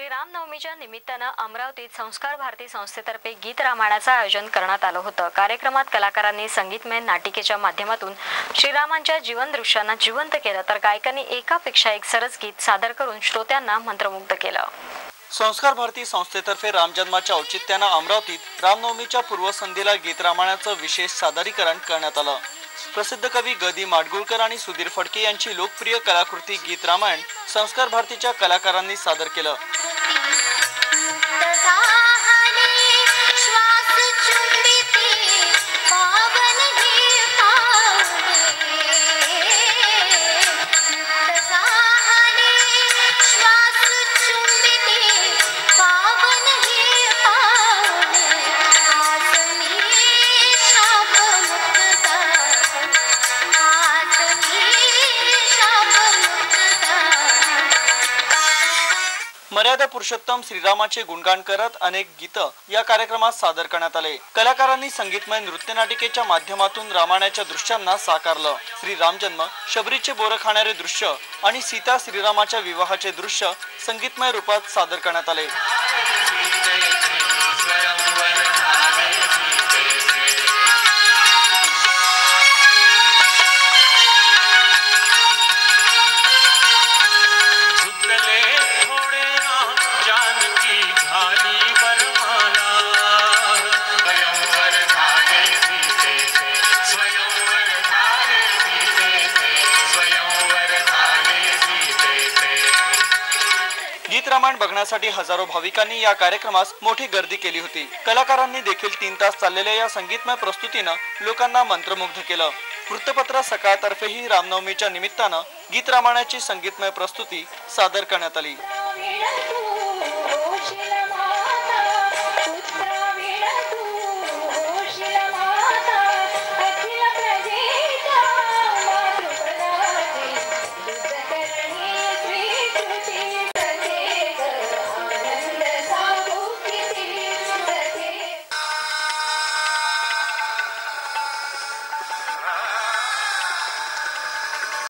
रामनवमीच्या निमित्तानं अमरावतीत संस्कार भारती संस्थेतर्फे गीत रामायणाचं आयोजन करण्यात आलं होतं. कार्यक्रमात कलाकारांनी संगीतमय नाटिकेच्या माध्यमातून श्रीरामांच्या जीवन दृश्यांना जिवंत केलं. तर गायकांनी एकापेक्षा एक सरस गीत सादर करून श्रोत्यांना मंत्रमुग्ध केलं. संस्कार भारती संस्थेतर्फे रामजन्माच्या औचित्यानं अमरावतीत रामनवमीच्या पूर्वसंध्येला गीत रामायणाचं विशेष सादरीकरण करण्यात आलं. प्रसिद्ध कवी गदी माडगुळकर आणि सुधीर फडके यांची लोकप्रिय कलाकृती गीत रामायण संस्कार भारतीच्या कलाकारांनी सादर केलं. मर्यादा पुरुषोत्तम श्रीरामाचे गुणगान करत अनेक गीतं या कार्यक्रमात सादर करण्यात आले. कलाकारांनी संगीतमय नृत्यनाटिकेच्या माध्यमातून रामायणाच्या दृश्यांना साकारलं. श्री रामजन्म शबरीचे बोरं खाणारे दृश्य आणि सीता श्रीरामाच्या विवाहाचे दृश्य संगीतमय रूपात सादर करण्यात आले. रामायण बघण्यासाठी हजारो भाविकांनी या कार्यक्रमास मोठी गर्दी केली होती कलाकारांनी देखील तीन तास चाललेल्या या संगीतमय प्रस्तुतीनं लोकांना मंत्रमुग्ध केलं वृत्तपत्र सकाळतर्फेही रामनवमीच्या निमित्तानं गीत रामायणाची संगीतमय प्रस्तुती सादर करण्यात आली